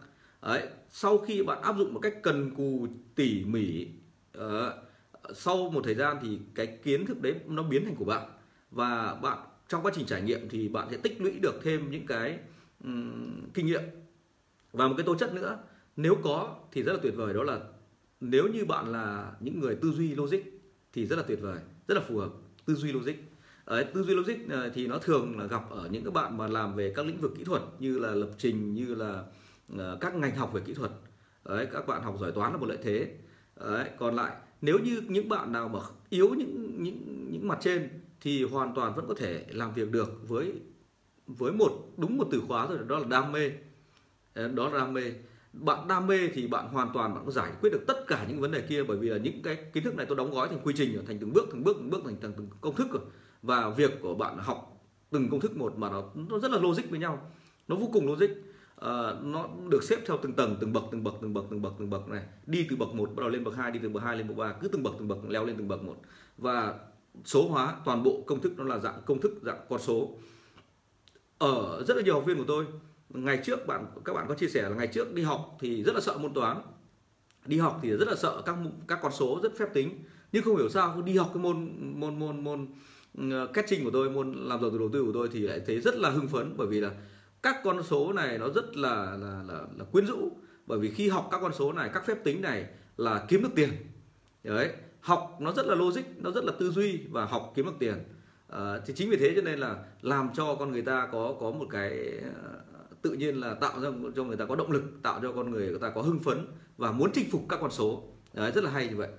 Speaker 1: Đấy sau khi bạn áp dụng một cách cần cù tỉ mỉ uh, sau một thời gian thì cái kiến thức đấy nó biến thành của bạn. Và bạn trong quá trình trải nghiệm thì bạn sẽ tích lũy được thêm những cái um, kinh nghiệm. Và một cái tố chất nữa nếu có thì rất là tuyệt vời đó là nếu như bạn là những người tư duy logic thì rất là tuyệt vời rất là phù hợp. Tư duy logic. Ở tư duy logic ờ, thì nó thường là gặp ở những các bạn mà làm về các lĩnh vực kỹ thuật như là lập trình như là ờ, các ngành học về kỹ thuật. Đấy, các bạn học giỏi toán là một lợi thế. Đấy, còn lại nếu như những bạn nào mà yếu những những những mặt trên thì hoàn toàn vẫn có thể làm việc được với với một đúng một từ khóa rồi đó là đam mê. Đó là đam mê bạn đam mê thì bạn hoàn toàn bạn có giải quyết được tất cả những vấn đề kia bởi vì là những cái kiến thức này tôi đóng gói thành quy trình thành từng bước từng bước từng bước thành từng, từng công thức rồi. Và việc của bạn học từng công thức một mà nó nó rất là logic với nhau. Nó vô cùng logic. À, nó được xếp theo từng tầng từng bậc từng bậc từng bậc từng bậc từng bậc này. Đi từ bậc một bắt đầu lên bậc hai đi từ bậc hai lên bậc ba cứ từng bậc từng bậc leo lên từng bậc một. Và số hóa toàn bộ công thức nó là dạng công thức dạng con số. Ở rất là nhiều học viên của tôi ngày trước bạn các bạn có chia sẻ là ngày trước đi học thì rất là sợ môn toán. Đi học thì rất là sợ các các con số rất phép tính. Nhưng không hiểu sao đi học cái môn môn môn môn ờ, catching của tôi môn làm giàu từ đầu tư của tôi thì lại thấy rất là hưng phấn. Bởi vì là các con số này nó rất là là là, là quyến rũ. Bởi vì khi học các con số này các phép tính này là kiếm được tiền. Đấy học nó rất là logic nó rất là tư duy và học kiếm được tiền. À, thì chính vì thế cho nên là làm cho con người ta có có một cái ờ, tự nhiên là tạo ra cho người ta có động lực tạo cho con người người ta có hưng phấn và muốn chinh phục các con số. Đấy, rất là hay như vậy.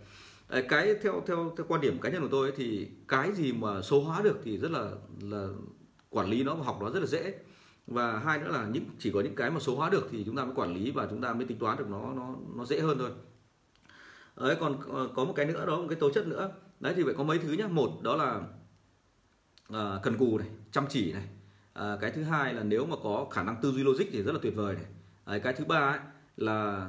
Speaker 1: Cái theo theo theo quan điểm cá nhân của tôi thì cái gì mà số hóa được thì rất là là quản lý nó và học nó rất là dễ. Và hai nữa là những chỉ có những cái mà số hóa được thì chúng ta mới quản lý và chúng ta mới tính toán được nó nó nó dễ hơn thôi. Đấy còn ờ, có một cái nữa đó một cái tố chất nữa. Đấy thì phải có mấy thứ nhá. Một đó là à, cần cù này chăm chỉ này à, cái thứ hai là nếu mà có khả năng tư duy logic thì rất là tuyệt vời này. À, cái thứ ba ấy, là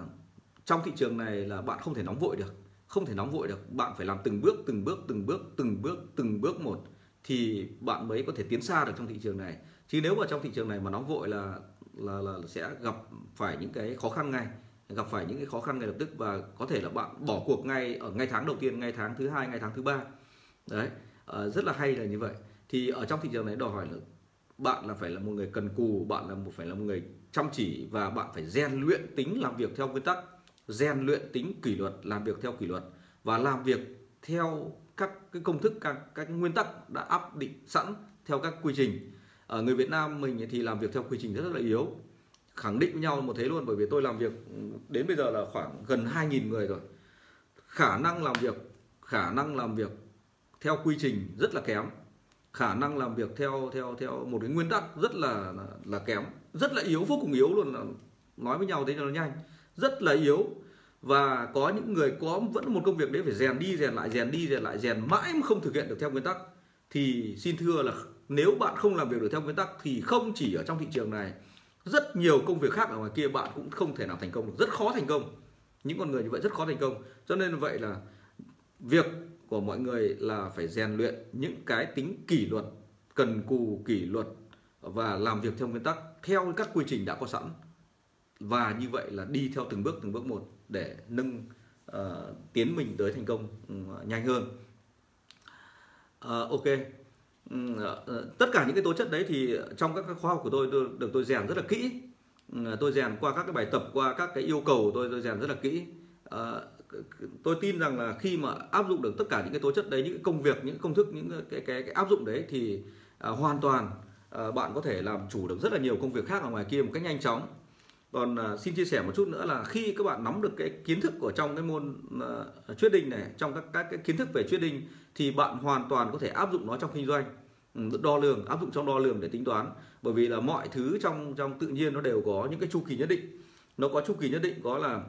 Speaker 1: trong thị trường này là bạn không thể nóng vội được không thể nóng vội được. Bạn phải làm từng bước từng bước từng bước từng bước từng bước một thì bạn mới có thể tiến xa được trong thị trường này. Chứ nếu mà trong thị trường này mà nóng vội là là là sẽ gặp phải những cái khó khăn ngay gặp phải những cái khó khăn ngay lập tức và có thể là bạn bỏ cuộc ngay ở ngay tháng đầu tiên ngay tháng thứ hai ngay tháng thứ ba. Đấy à, rất là hay là như vậy. Thì ở trong thị trường này đòi hỏi là bạn là phải là một người cần cù, bạn là một, phải là một người chăm chỉ và bạn phải rèn luyện tính làm việc theo nguyên tắc. Rèn luyện tính kỷ luật, làm việc theo kỷ luật và làm việc theo các cái công thức, các các nguyên tắc đã áp định sẵn theo các quy trình. Ở người Việt Nam mình thì làm việc theo quy trình rất là yếu, khẳng định với nhau một thế luôn, bởi vì tôi làm việc ừ, đến bây giờ là khoảng gần 2.000 người rồi. Khả năng làm việc, khả năng làm việc theo quy trình rất là kém khả năng làm việc theo theo theo một cái nguyên tắc rất là là, kém rất là yếu vô cùng yếu luôn là nói với nhau thế cho nó nhanh rất là yếu. Và có những người có vẫn một công việc đấy phải rèn đi rèn lại rèn đi rèn lại rèn mãi mà không thực hiện được theo nguyên tắc. Thì xin thưa là nếu bạn không làm việc được theo nguyên tắc thì không chỉ ở trong thị trường này rất nhiều công việc khác ở ngoài kia bạn cũng không thể nào thành công được rất khó thành công. Những con người như vậy rất khó thành công. Cho nên vậy là việc của mọi người là phải rèn luyện những cái tính kỷ luật cần cù kỷ luật và làm việc theo nguyên tắc theo các quy trình đã có sẵn. Và như vậy là đi theo từng bước từng bước một để nâng uh, tiến mình tới thành công uh, nhanh hơn. Uh, ok. Uh, tất cả những cái tố chất đấy thì trong các khóa học của tôi, tôi được tôi rèn rất là kỹ. Uh, tôi rèn qua các cái bài tập qua các cái yêu cầu tôi tôi rèn rất là kỹ. Uh, tôi tin rằng là khi mà áp dụng được tất cả những cái tố chất đấy những cái công việc những công thức những cái cái, cái áp dụng đấy thì uh, hoàn toàn uh, bạn có thể làm chủ được rất là nhiều công việc khác ở ngoài kia một cách nhanh chóng. Còn uh, xin chia sẻ một chút nữa là khi các bạn nắm được cái kiến thức của trong cái môn uh, trading này trong các các cái kiến thức về trading thì bạn hoàn toàn có thể áp dụng nó trong kinh doanh. Ừ, đo lường áp dụng trong đo lường để tính toán. Bởi vì là mọi thứ trong trong tự nhiên nó đều có những cái chu kỳ nhất định. Nó có chu kỳ nhất định có là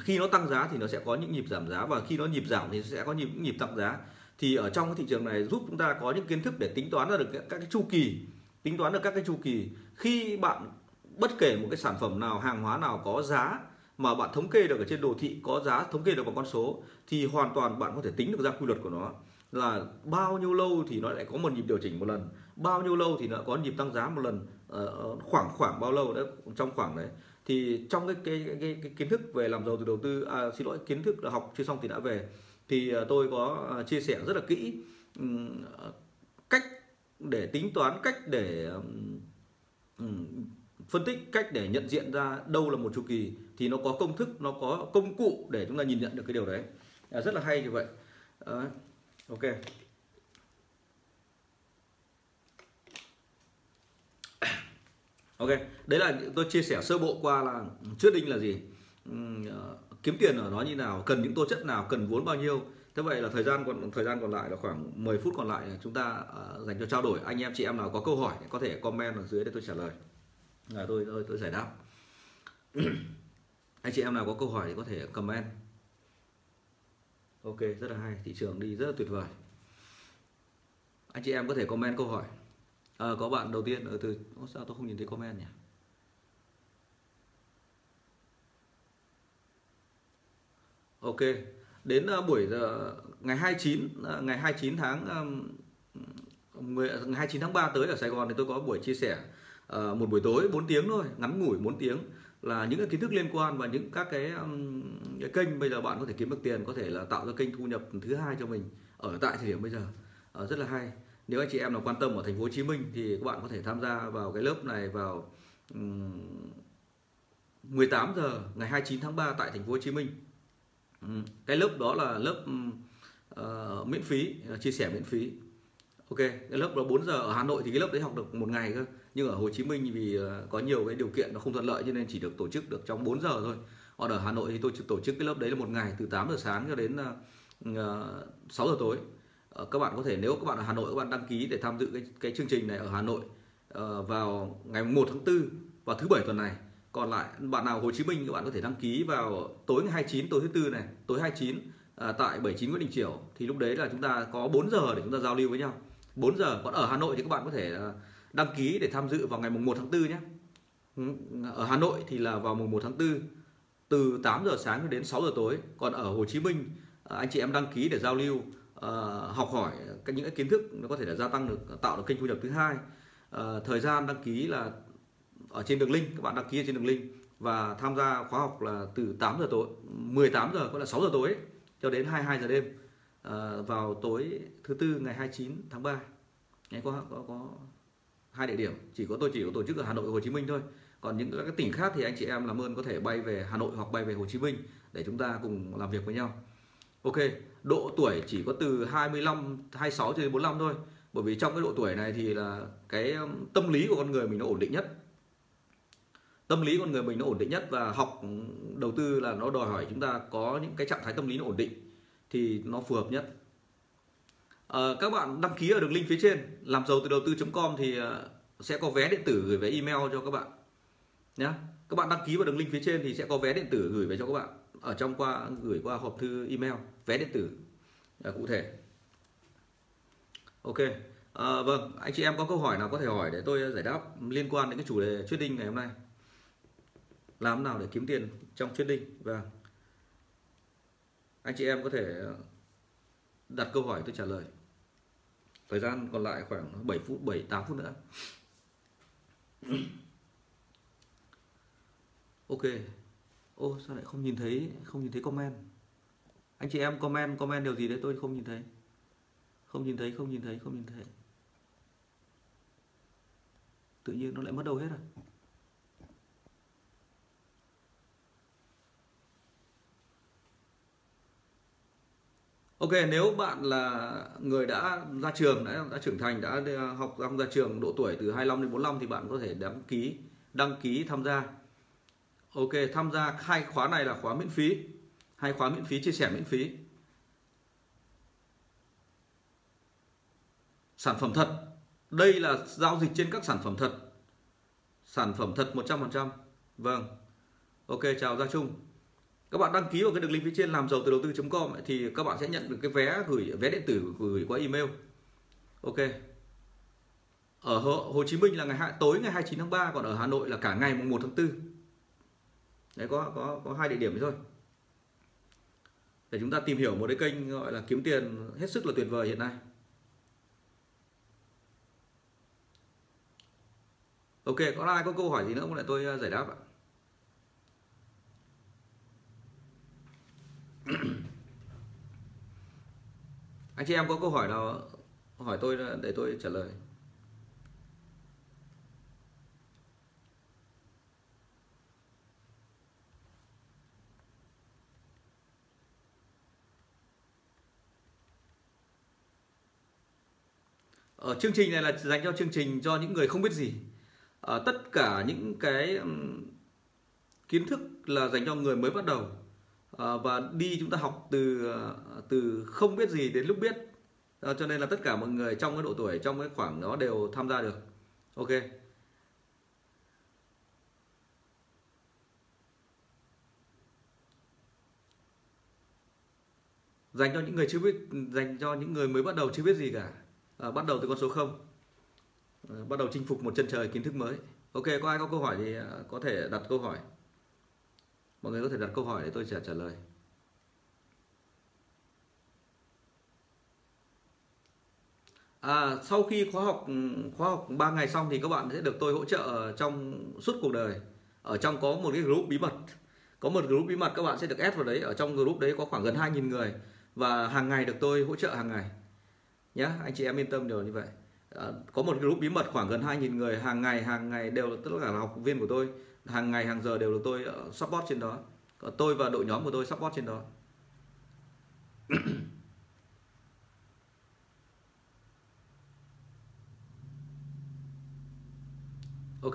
Speaker 1: khi nó tăng giá thì nó sẽ có những nhịp giảm giá và khi nó nhịp giảm thì sẽ có nhịp nhịp tăng giá. Thì ở trong cái thị trường này giúp chúng ta có những kiến thức để tính toán ra được các cái chu kỳ, tính toán được các cái chu kỳ. Khi bạn bất kể một cái sản phẩm nào, hàng hóa nào có giá mà bạn thống kê được ở trên đồ thị, có giá thống kê được bằng con số, thì hoàn toàn bạn có thể tính được ra quy luật của nó. Là bao nhiêu lâu thì nó lại có một nhịp điều chỉnh một lần, bao nhiêu lâu thì nó có nhịp tăng giá một lần ờ, ờ, khoảng khoảng bao lâu đấy, trong khoảng đấy thì trong cái cái, cái, cái, cái kiến thức về làm giàu từ đầu tư à, xin lỗi kiến thức học chưa xong thì đã về. Thì à, tôi có à, chia sẻ rất là kỹ à, cách để tính toán cách để phân tích cách để nhận diện ra đâu là một chu kỳ thì nó có công thức nó có công cụ để chúng ta nhìn nhận được cái điều đấy. À, rất là hay như vậy. À, ok. Ok đấy là tôi chia sẻ sơ bộ qua là trước đinh là gì? Ừ, ờ, kiếm tiền ở nó như nào cần những tố chất nào cần vốn bao nhiêu. Thế vậy là thời gian còn thời gian còn lại là khoảng 10 phút còn lại chúng ta uh, dành cho trao đổi. Anh em chị em nào có câu hỏi có thể comment ở dưới để tôi trả lời. Là tôi tôi tôi giải đáp. (clears throat) Anh chị em nào có câu hỏi thì có thể comment. Ok rất là hay thị trường đi rất là tuyệt vời. Anh chị em có thể comment câu hỏi à, có bạn đầu tiên ở từ Ô, sao tôi không nhìn thấy comment nhỉ? Ok đến uh, buổi giờ ngày 29 uh, ngày 29 tháng um, 10, ngày 29 tháng 3 tới ở Sài Gòn thì tôi có buổi chia sẻ uh, một buổi tối 4 tiếng thôi ngắn ngủi 4 tiếng là những cái kiến thức liên quan và những các cái, um, cái kênh bây giờ bạn có thể kiếm được tiền có thể là tạo ra kênh thu nhập thứ hai cho mình ở tại thời điểm bây giờ. Uh, rất là hay nếu anh chị em nào quan tâm ở thành phố Hồ Chí Minh thì các bạn có thể tham gia vào cái lớp này vào 18 giờ ngày 29 tháng 3 tại thành phố Hồ Chí Minh. Cái lớp đó là lớp uh, miễn phí ờ, chia sẻ miễn phí. Ok cái lớp đó 4 giờ ở Hà Nội thì cái lớp đấy học được một ngày cơ nhưng ở Hồ Chí Minh vì ờ, có nhiều cái điều kiện nó không thuận lợi cho nên chỉ được tổ chức được trong 4 giờ thôi. Còn ở Hà Nội thì tôi tổ chức cái lớp đấy là một ngày từ 8 giờ sáng cho đến uh, 6 giờ tối. Ờ, các bạn có thể nếu các bạn ở Hà Nội các bạn đăng ký để tham dự cái cái chương trình này ở Hà Nội ờ, vào ngày 1 tháng 4 và thứ bảy tuần này. Còn lại bạn nào Hồ Chí Minh các bạn có thể đăng ký vào tối ngày 29 tối thứ tư này tối 29 à, ờ, tại 79 Nguyễn Đình Chiểu. Thì lúc đấy là chúng ta có 4 giờ để chúng ta giao lưu với nhau. 4 giờ còn ở Hà Nội thì các bạn có thể đăng ký để tham dự vào ngày mùng 1 tháng 4 nhé. Ở Hà Nội thì là vào mùng 1 tháng 4 từ 8 giờ sáng đến 6 giờ tối. Còn ở Hồ Chí Minh anh chị em đăng ký để giao lưu uh, học hỏi những cái kiến thức nó có thể là gia tăng được tạo được kênh thu nhập thứ hai. Uh, thời gian đăng ký là ở trên đường link các bạn đăng ký ở trên đường link và tham gia khóa học là từ 8 giờ tối 18 giờ có là 6 giờ tối cho đến 22 giờ đêm. Uh, vào tối thứ tư ngày 29 tháng 3 ngày có có có hai địa điểm chỉ có tôi chỉ có tổ chức ở Hà Nội và Hồ Chí Minh thôi. Còn những các tỉnh khác thì anh chị em làm ơn có thể bay về Hà Nội hoặc bay về Hồ Chí Minh để chúng ta cùng làm việc với nhau. Ok độ tuổi chỉ có từ 25 26 cho đến 45 thôi. Bởi vì trong cái độ tuổi này thì là cái um, tâm lý của con người mình nó ổn định nhất. Tâm lý con người mình nó ổn định nhất và học um, đầu tư là nó đòi hỏi chúng ta có những cái trạng thái tâm lý nó ổn định thì nó phù hợp nhất. À, các bạn đăng ký ở đường link phía trên làm giàu từ đầu tư.com thì ờ, sẽ có vé điện tử gửi về email cho các bạn nhé các bạn đăng ký vào đường link phía trên thì sẽ có vé điện tử gửi về cho các bạn ở trong qua gửi qua hộp thư email vé điện tử à, cụ thể. Ok. À, vâng anh chị em có câu hỏi nào có thể hỏi để tôi giải đáp liên quan đến cái chủ đề trading ngày hôm nay? Làm nào để kiếm tiền trong trading và vâng. anh chị em có thể đặt câu hỏi tôi trả lời. Thời gian còn lại khoảng 7 phút 7 8 phút nữa. (coughs) Ok ô sao lại không nhìn thấy không nhìn thấy comment? Anh chị em comment comment điều gì đấy tôi không nhìn thấy. Không nhìn thấy không nhìn thấy không nhìn thấy. Tự nhiên nó lại mất đâu hết rồi Ok nếu bạn là người đã ra trường đã, đã trưởng thành đã học ra ra trường độ tuổi từ 25 đến 45 thì bạn có thể đăng ký đăng ký tham gia. Ok, tham gia hai khóa này là khóa miễn phí. Hai khóa miễn phí, chia sẻ miễn phí. Sản phẩm thật. Đây là giao dịch trên các sản phẩm thật. Sản phẩm thật 100% vâng. Ok, chào Gia Trung. Các bạn đăng ký vào cái đường link phía trên làm giàu từ đầu tư.com thì các bạn sẽ nhận được cái vé gửi, vé điện tử gửi qua email. Ok. Ở Hồ Chí Minh là ngày tối ngày 29 tháng 3 còn ở Hà Nội là cả ngày mùng 1 tháng 4 đấy, có có có hai địa điểm thôi. Để chúng ta tìm hiểu một cái kênh gọi là kiếm tiền hết sức là tuyệt vời hiện nay. Ok, có ai có câu hỏi gì nữa không? Lại tôi à, giải đáp ạ. (clears throat) Anh chị em có câu hỏi nào, hỏi tôi à, để tôi trả lời. Ở chương trình này là dành cho chương trình cho những người không biết gì. À, tất cả những cái um, kiến thức là dành cho người mới bắt đầu. À, và đi chúng ta học từ từ không biết gì đến lúc biết. À, cho nên là tất cả mọi người trong cái độ tuổi trong cái khoảng đó đều tham gia được. Ok. Dành cho những người chưa biết dành cho những người mới bắt đầu chưa biết gì cả à, bắt đầu từ con số 0 à, ờ, bắt đầu chinh phục một chân trời kiến thức mới ok có ai có câu hỏi thì ờ, có thể đặt câu hỏi mọi người có thể đặt câu hỏi để tôi sẽ trả lời À, sau khi khóa học ừ, khóa học 3 ngày xong thì các bạn sẽ được tôi hỗ trợ trong suốt cuộc đời. Ở trong có một cái group bí mật. Có một group bí mật các bạn sẽ được add vào đấy. Ở trong group đấy có khoảng gần 2.000 người và hàng ngày được tôi hỗ trợ hàng ngày. Nhá, anh chị em yên tâm điều như vậy. À, có một group bí mật khoảng gần 2.000 người hàng ngày hàng ngày đều tất cả là học viên của tôi hàng ngày hàng giờ đều được tôi ờ, support trên đó. Ờ, tôi và đội nhóm của tôi support trên đó. (coughs) Ok.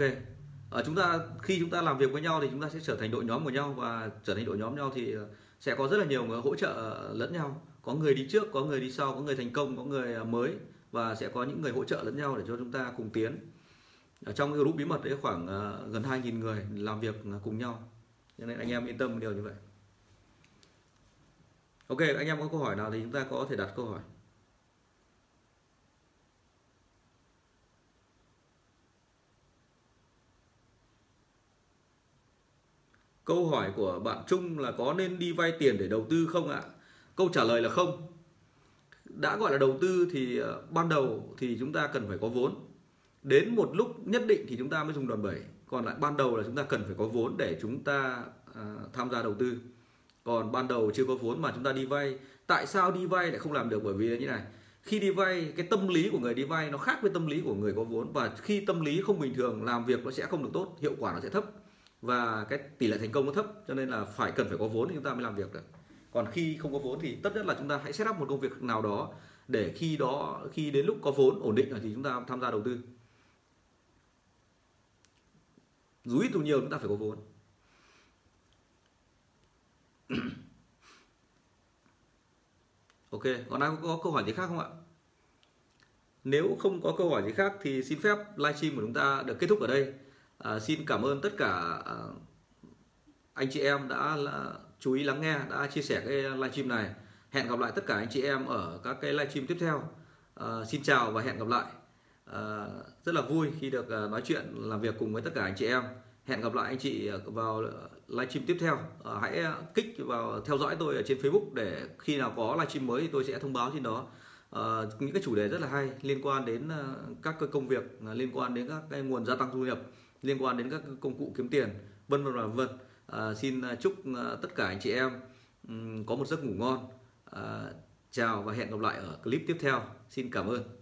Speaker 1: Ở chúng ta khi chúng ta làm việc với nhau thì chúng ta sẽ trở thành đội nhóm của nhau và trở thành đội nhóm nhau thì sẽ có rất là nhiều người hỗ trợ lẫn nhau có người đi trước, có người đi sau, có người thành công, có người à, mới và sẽ có những người hỗ trợ lẫn nhau để cho chúng ta cùng tiến. Ở trong cái group bí mật đấy khoảng à, gần 2.000 người làm việc à, cùng nhau. Cho nên anh em yên tâm điều như vậy. Ok, anh em có câu hỏi nào thì chúng ta có thể đặt câu hỏi. Câu hỏi của bạn Trung là có nên đi vay tiền để đầu tư không ạ? Câu trả lời là không. Đã gọi là đầu tư thì ờ, ban đầu thì chúng ta cần phải có vốn. Đến một lúc nhất định thì chúng ta mới dùng đòn bẩy. Còn lại ban đầu là chúng ta cần phải có vốn để chúng ta uh, tham gia đầu tư. Còn ban đầu chưa có vốn mà chúng ta đi vay. Tại sao đi vay lại không làm được? Bởi vì như này khi đi vay cái tâm lý của người đi vay nó khác với tâm lý của người có vốn. Và khi tâm lý không bình thường làm việc nó sẽ không được tốt hiệu quả nó sẽ thấp. Và cái tỷ lệ thành công nó thấp cho nên là phải cần phải có vốn thì chúng ta mới làm việc được còn khi không có vốn thì tất nhất là chúng ta hãy set up một công việc nào đó để khi đó khi đến lúc có vốn ổn định rồi thì chúng ta tham gia đầu tư. Dù ít dù nhiều chúng ta phải có vốn. (clears throat) Ok còn ai có câu hỏi gì khác không ạ? Nếu không có câu hỏi gì khác thì xin phép livestream của chúng ta được kết thúc ở đây. À, xin cảm ơn tất cả à, anh chị em đã là, chú ý lắng nghe đã chia sẻ cái livestream này. Hẹn gặp lại tất cả anh chị em ở các cái livestream tiếp theo. À, xin chào và hẹn gặp lại. À, rất là vui khi được ờ, nói chuyện làm việc cùng với tất cả anh chị em. Hẹn gặp lại anh chị vào livestream tiếp theo. À, hãy kích vào theo dõi tôi ở trên Facebook để khi nào có livestream mới thì tôi sẽ thông báo trên đó. À, những cái chủ đề rất là hay liên quan đến các cái công việc liên quan đến các cái nguồn gia tăng thu nhập liên quan đến các công cụ kiếm tiền vân vân và vân à, xin ờ, chúc ờ, tất cả anh chị em có một giấc ngủ ngon. À, chào và hẹn gặp lại ở clip tiếp theo. Xin cảm ơn.